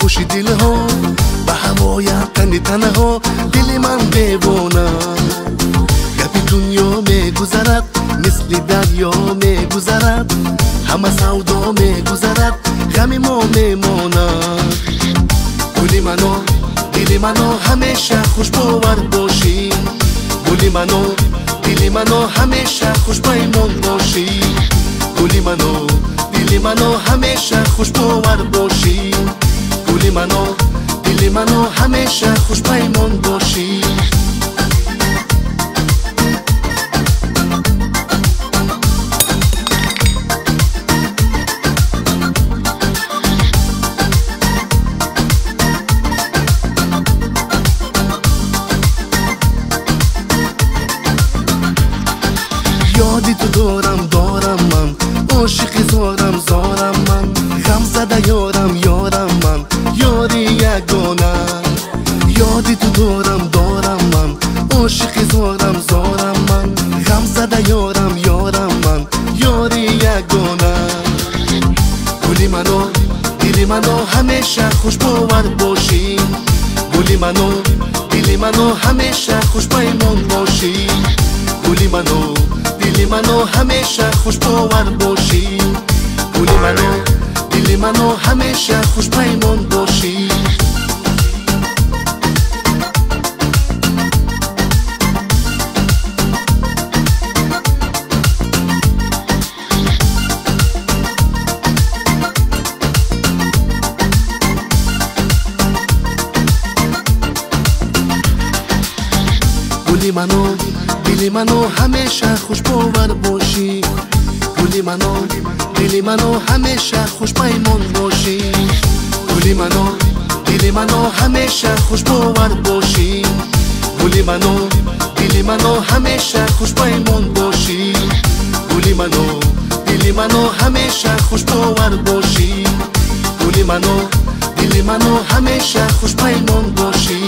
خوشی به ها خوشی به هوایت تنی تنها دل من دیوانه. Дунё мегузарад мисли дарьё мегузарад ҳама савдо мегузарад ғами мо мемонад. Гули мано дили мано ҳамеша хушбовар бошӣ гули мано дили мано ҳамеша хушпаймон бошӣ гули мано дили мано ҳамеша хушбовар бошӣ гули мано дили мано ҳамеша хушпаймон бошӣ ягона ёди ту дорам дорам ман ошиқи зорам зорам ман ғамзада ёрам ёрам ман ёри ягона гули мано дили мано ҳамеша хушбовар бошӣ гули мано дили мано ҳамеша хушпаймон бошӣ гули мано дили мано ҳамеша хушбовар бошӣ гули мано дили мано ҳамеша хушпаймон бошӣ гули мано дили мано ҳамеша хушбовар бошӣ гули мано дили мано ҳамеша хушпаймон бошӣ гули мано дили мано ҳамеша хушбовар бошӣ гули мано дили мано ҳамеша хушпаймон бошӣ гули мано дили мано ҳамеша хушбовар бошӣ гули мано дили мано ҳамеша хушпаймон бошӣ